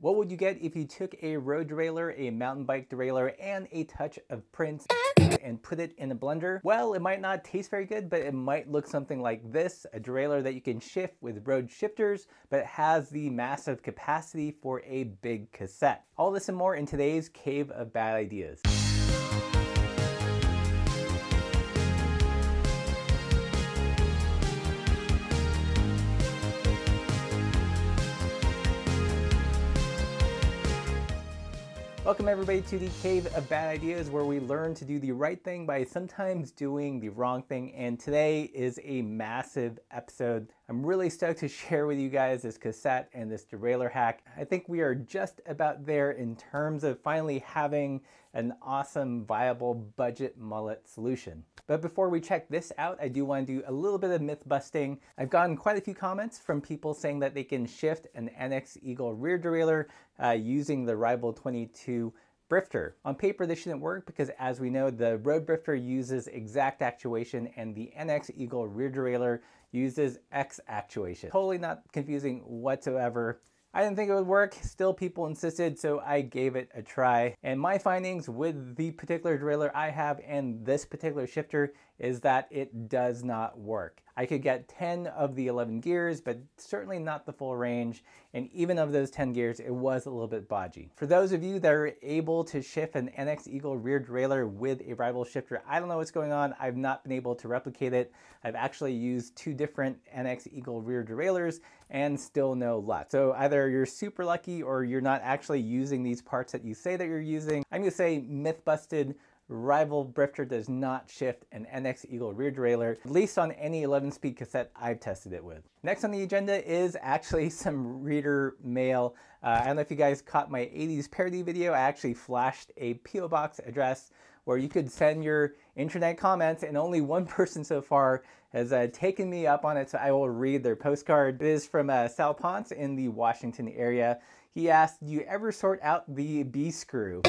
What would you get if you took a road derailleur, a mountain bike derailleur, and a touch of Prince and put it in a blender? Well, it might not taste very good, but it might look something like this, a derailleur that you can shift with road shifters, but has the massive capacity for a big cassette. All this and more in today's Cave of Bad Ideas. Welcome everybody to the Cave of Bad Ideas where we learn to do the right thing by sometimes doing the wrong thing and today is a massive episode. I'm really stoked to share with you guys this cassette and this derailleur hack. I think we are just about there in terms of finally having an awesome viable budget mullet solution. But before we check this out, I do want to do a little bit of myth busting. I've gotten quite a few comments from people saying that they can shift an NX Eagle rear derailleur uh, using the Rival 22 Brifter. On paper, this shouldn't work because as we know, the Road Brifter uses exact actuation and the NX Eagle rear derailleur uses X actuation. Totally not confusing whatsoever. I didn't think it would work, still people insisted, so I gave it a try. And my findings with the particular derailleur I have and this particular shifter is that it does not work. I could get 10 of the 11 gears, but certainly not the full range. And even of those 10 gears, it was a little bit bodgy. For those of you that are able to shift an NX Eagle rear derailleur with a rival shifter, I don't know what's going on. I've not been able to replicate it. I've actually used two different NX Eagle rear derailleurs and still no luck. So either you're super lucky or you're not actually using these parts that you say that you're using. I'm gonna say myth busted Rival Brifter does not shift an NX Eagle rear derailleur, at least on any 11-speed cassette I've tested it with. Next on the agenda is actually some reader mail. Uh, I don't know if you guys caught my 80s parody video. I actually flashed a P.O. Box address where you could send your internet comments and only one person so far has uh, taken me up on it so I will read their postcard. It is from uh, Sal Ponce in the Washington area. He asked, do you ever sort out the B screw?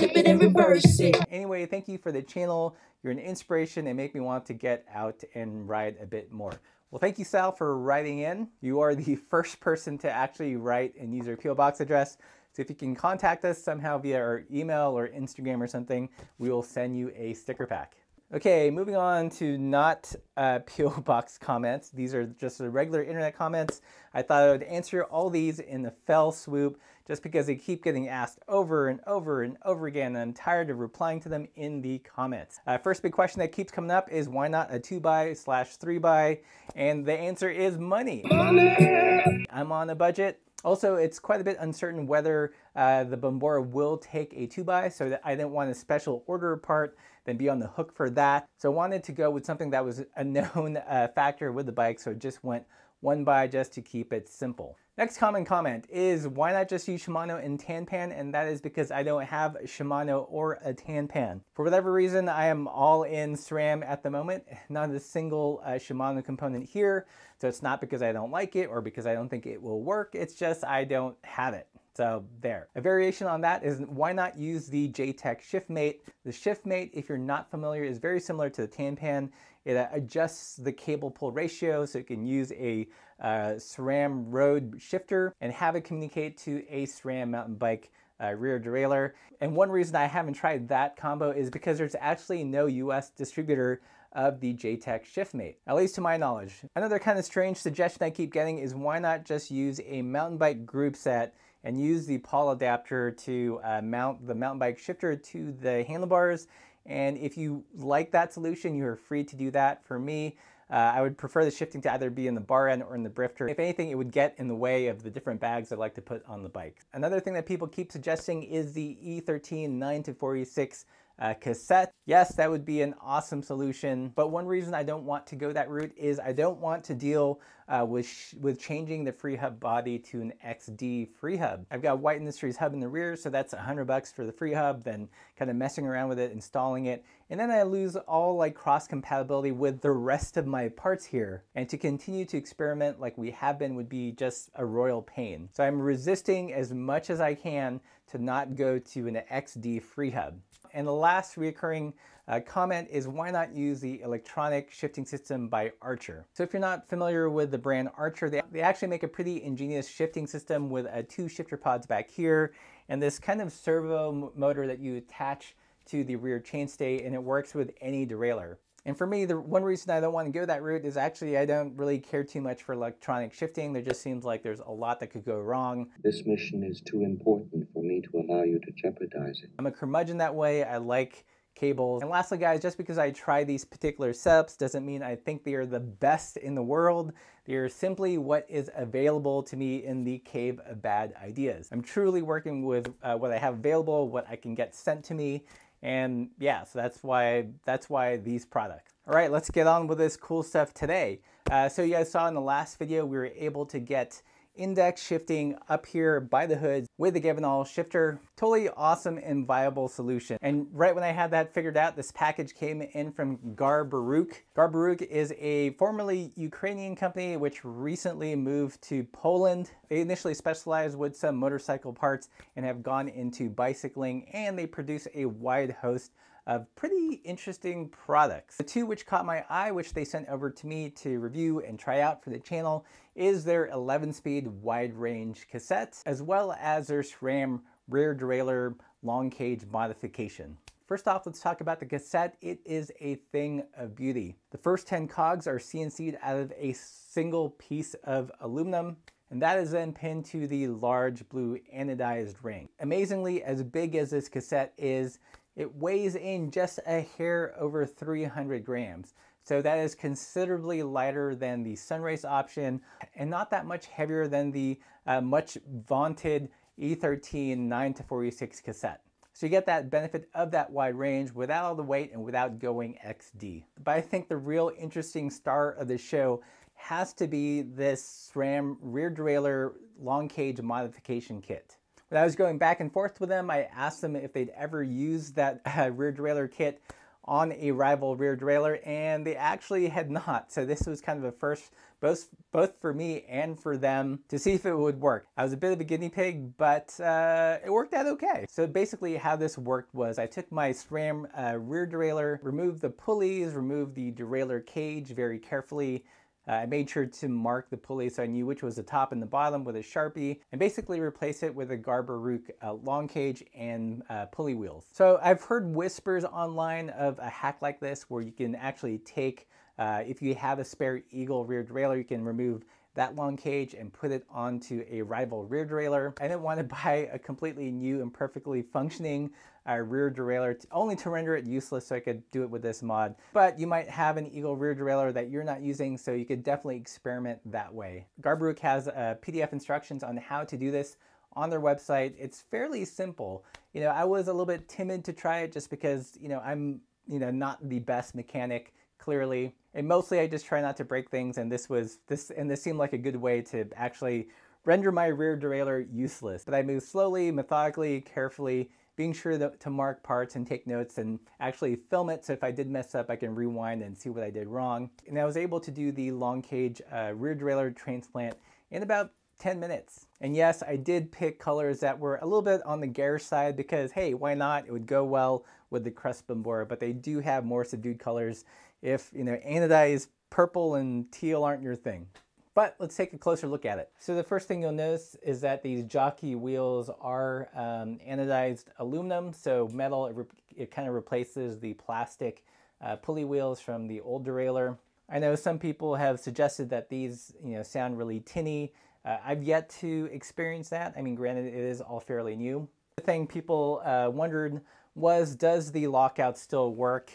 Anyway, thank you for the channel. You're an inspiration and make me want to get out and ride a bit more. Well, thank you, Sal, for writing in. You are the first person to actually write and use your PO box address. So if you can contact us somehow via our email or Instagram or something, we will send you a sticker pack. Okay, moving on to not uh, PO Box comments. These are just the regular internet comments. I thought I would answer all these in the fell swoop just because they keep getting asked over and over and over again and I'm tired of replying to them in the comments. Uh, first big question that keeps coming up is why not a two by slash three by? And the answer is money. money. I'm on a budget. Also, it's quite a bit uncertain whether uh, the Bombora will take a 2 by, so that I didn't want a special order part, then be on the hook for that. So I wanted to go with something that was a known uh, factor with the bike, so it just went one by just to keep it simple. Next common comment is why not just use Shimano and Tanpan? And that is because I don't have Shimano or a Tanpan. For whatever reason, I am all in SRAM at the moment. Not a single uh, Shimano component here. So it's not because I don't like it or because I don't think it will work. It's just I don't have it. So there. A variation on that is why not use the Jtek ShiftMate. The ShiftMate, if you're not familiar, is very similar to the Tanpan. It uh, adjusts the cable pull ratio so you can use a uh, SRAM road shifter and have it communicate to a SRAM mountain bike uh, rear derailleur. And one reason I haven't tried that combo is because there's actually no US distributor of the Jtek ShiftMate, at least to my knowledge. Another kind of strange suggestion I keep getting is why not just use a mountain bike group set and use the Paul adapter to uh, mount the mountain bike shifter to the handlebars. And if you like that solution, you are free to do that. For me, uh, I would prefer the shifting to either be in the bar end or in the brifter. If anything, it would get in the way of the different bags I like to put on the bike. Another thing that people keep suggesting is the E13 9 to 46 uh, cassette. Yes, that would be an awesome solution, but one reason I don't want to go that route is I don't want to deal uh, with, with changing the free hub body to an XD free hub. I've got White Industries hub in the rear, so that's a hundred bucks for the free hub, then kind of messing around with it, installing it, and then I lose all like cross compatibility with the rest of my parts here. And to continue to experiment like we have been would be just a royal pain. So I'm resisting as much as I can to not go to an XD free hub. And the last reoccurring uh, comment is why not use the electronic shifting system by Archer? So if you're not familiar with the brand Archer, they, they actually make a pretty ingenious shifting system with uh, two shifter pods back here and this kind of servo motor that you attach to the rear chainstay and it works with any derailleur. And for me, the one reason I don't want to go that route is actually I don't really care too much for electronic shifting. There just seems like there's a lot that could go wrong. This mission is too important for me to allow you to jeopardize it. I'm a curmudgeon that way. I like cables. And lastly, guys, just because I try these particular setups doesn't mean I think they are the best in the world. They are simply what is available to me in the cave of bad ideas. I'm truly working with uh, what I have available, what I can get sent to me, and yeah, so that's why that's why these products. All right, let's get on with this cool stuff today. Uh, so you guys saw in the last video, we were able to get index shifting up here by the hoods with the Gevenalle shifter. Totally awesome and viable solution. And right when I had that figured out, this package came in from Garbaruk. Garbaruk is a formerly Ukrainian company which recently moved to Poland. They initially specialized with some motorcycle parts and have gone into bicycling and they produce a wide host of pretty interesting products. The two which caught my eye, which they sent over to me to review and try out for the channel, is their 11-speed wide-range cassette, as well as their SRAM rear derailleur long cage modification. First off, let's talk about the cassette. It is a thing of beauty. The first 10 cogs are CNC'd out of a single piece of aluminum and that is then pinned to the large blue anodized ring. Amazingly, as big as this cassette is, it weighs in just a hair over 300 grams. So that is considerably lighter than the Sunrace option and not that much heavier than the uh, much vaunted E13 9 to 46 cassette. So you get that benefit of that wide range without all the weight and without going XD. But I think the real interesting star of the show has to be this SRAM rear derailleur long cage modification kit. When I was going back and forth with them, I asked them if they'd ever used that uh, rear derailleur kit on a rival rear derailleur, and they actually had not. So this was kind of a first, both both for me and for them, to see if it would work. I was a bit of a guinea pig, but uh, it worked out okay. So basically, how this worked was I took my SRAM uh, rear derailleur, removed the pulleys, removed the derailleur cage very carefully, uh, I made sure to mark the pulley so I knew which was the top and the bottom with a Sharpie and basically replace it with a Garbaruk uh, long cage and uh, pulley wheels. So I've heard whispers online of a hack like this where you can actually take, uh, if you have a spare Eagle rear derailleur, you can remove that long cage and put it onto a rival rear derailleur. I didn't want to buy a completely new and perfectly functioning uh, rear derailleur to, only to render it useless so I could do it with this mod. But you might have an Eagle rear derailleur that you're not using so you could definitely experiment that way. Garbaruk has uh, PDF instructions on how to do this on their website. It's fairly simple. You know, I was a little bit timid to try it just because, you know, I'm, you know, not the best mechanic clearly. And mostly I just try not to break things and this was this and this seemed like a good way to actually render my rear derailleur useless. But I moved slowly, methodically, carefully, being sure that, to mark parts and take notes and actually film it so if I did mess up I can rewind and see what I did wrong. And I was able to do the long cage uh, rear derailleur transplant in about 10 minutes. And yes, I did pick colors that were a little bit on the garish side because hey, why not? It would go well with the crust Bombora, but they do have more subdued colors if, you know, anodized purple and teal aren't your thing. But let's take a closer look at it. So the first thing you'll notice is that these jockey wheels are um, anodized aluminum, so metal, it, it kind of replaces the plastic uh, pulley wheels from the old derailleur. I know some people have suggested that these you know, sound really tinny. Uh, I've yet to experience that. I mean, granted, it is all fairly new. The thing people uh, wondered was, does the lockout still work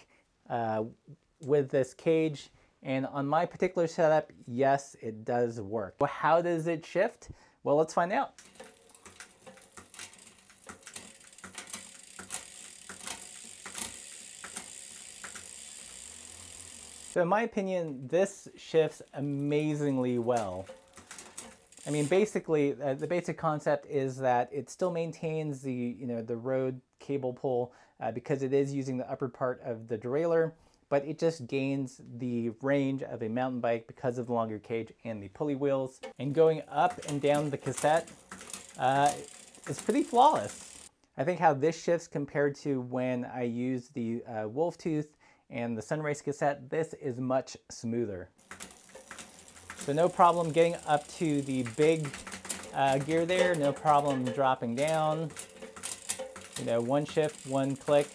uh, with this cage? And on my particular setup, yes, it does work. Well, how does it shift? Well, let's find out. So in my opinion, this shifts amazingly well. I mean, basically, uh, the basic concept is that it still maintains the, you know, the road cable pull uh, because it is using the upper part of the derailleur, but it just gains the range of a mountain bike because of the longer cage and the pulley wheels. And going up and down the cassette uh, is pretty flawless. I think how this shifts compared to when I used the uh, Wolf Tooth and the Sunrace cassette, this is much smoother. So no problem getting up to the big uh, gear there, no problem dropping down. You know, one shift, one click.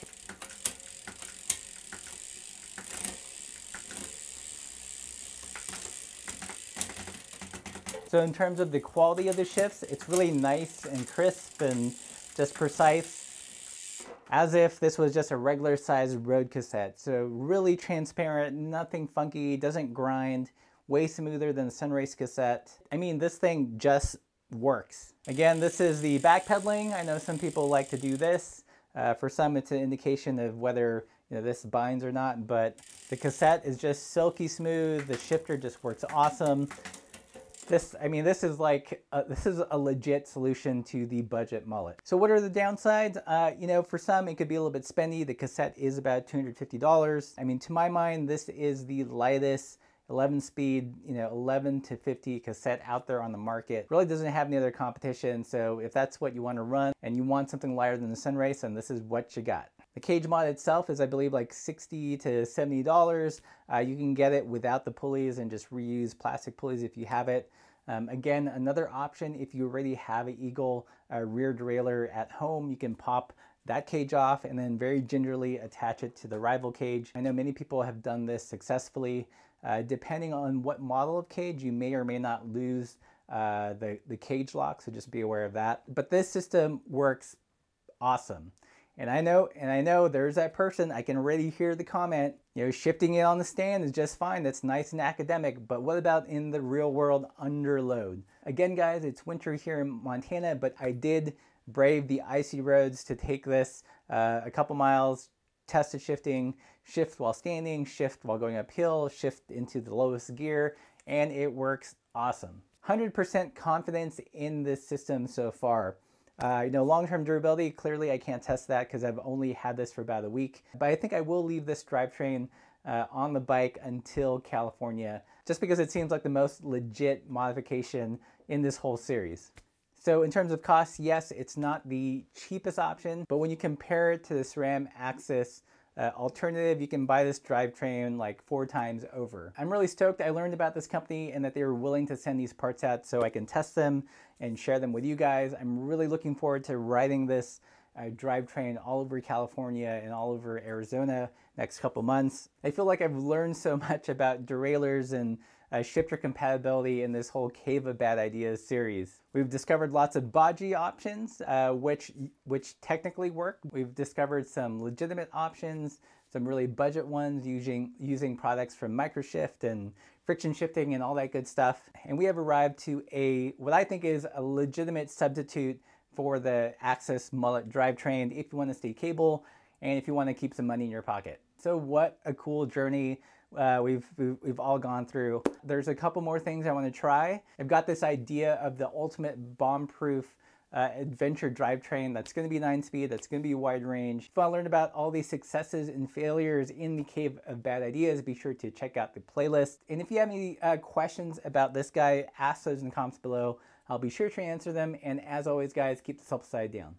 So in terms of the quality of the shifts, it's really nice and crisp and just precise, as if this was just a regular sized road cassette. So really transparent, nothing funky, doesn't grind, way smoother than the Sunrace cassette. I mean, this thing just works. Again, this is the backpedaling. I know some people like to do this. Uh, for some, it's an indication of whether you know this binds or not, but the cassette is just silky smooth. The shifter just works awesome. This, I mean, this is like, a, this is a legit solution to the budget mullet. So what are the downsides? Uh, you know, for some, it could be a little bit spendy. The cassette is about $250. I mean, to my mind, this is the lightest 11 speed, you know, 11 to 50 cassette out there on the market. Really doesn't have any other competition. So if that's what you want to run and you want something lighter than the Sunrace, then this is what you got. The cage mod itself is, I believe, like 60 to $70. Uh, you can get it without the pulleys and just reuse plastic pulleys if you have it. Um, again, another option, if you already have an Eagle uh, rear derailleur at home, you can pop that cage off and then very gingerly attach it to the rival cage. I know many people have done this successfully. Uh, depending on what model of cage, you may or may not lose uh, the, the cage lock, so just be aware of that. But this system works awesome. And I know, and I know there's that person, I can already hear the comment, you know, shifting it on the stand is just fine. That's nice and academic. But what about in the real world under load? Again, guys, it's winter here in Montana, but I did brave the icy roads to take this uh, a couple miles, test the shifting, shift while standing, shift while going uphill, shift into the lowest gear, and it works awesome. 100% confidence in this system so far. Uh, you know, long-term durability, clearly I can't test that because I've only had this for about a week. But I think I will leave this drivetrain uh, on the bike until California, just because it seems like the most legit modification in this whole series. So in terms of cost, yes, it's not the cheapest option, but when you compare it to the SRAM AXS uh, alternative, you can buy this drivetrain like four times over. I'm really stoked I learned about this company and that they were willing to send these parts out so I can test them and share them with you guys. I'm really looking forward to riding this uh, drivetrain all over California and all over Arizona next couple months. I feel like I've learned so much about derailleurs and uh, shifter compatibility in this whole Cave of Bad Ideas series. We've discovered lots of Baji options, uh, which, which technically work. We've discovered some legitimate options, some really budget ones using, using products from Microshift and friction shifting and all that good stuff. And we have arrived to a, what I think is a legitimate substitute for the AXS mullet drivetrain if you want to stay cable and if you want to keep some money in your pocket. So what a cool journey uh, we've, we've, we've all gone through. There's a couple more things I want to try. I've got this idea of the ultimate bomb-proof uh, adventure drivetrain that's going to be 9-speed, that's going to be wide range. If you want to learn about all these successes and failures in the Cave of Bad Ideas, be sure to check out the playlist. And if you have any uh, questions about this guy, ask those in the comments below. I'll be sure to answer them. And as always, guys, keep the self side down.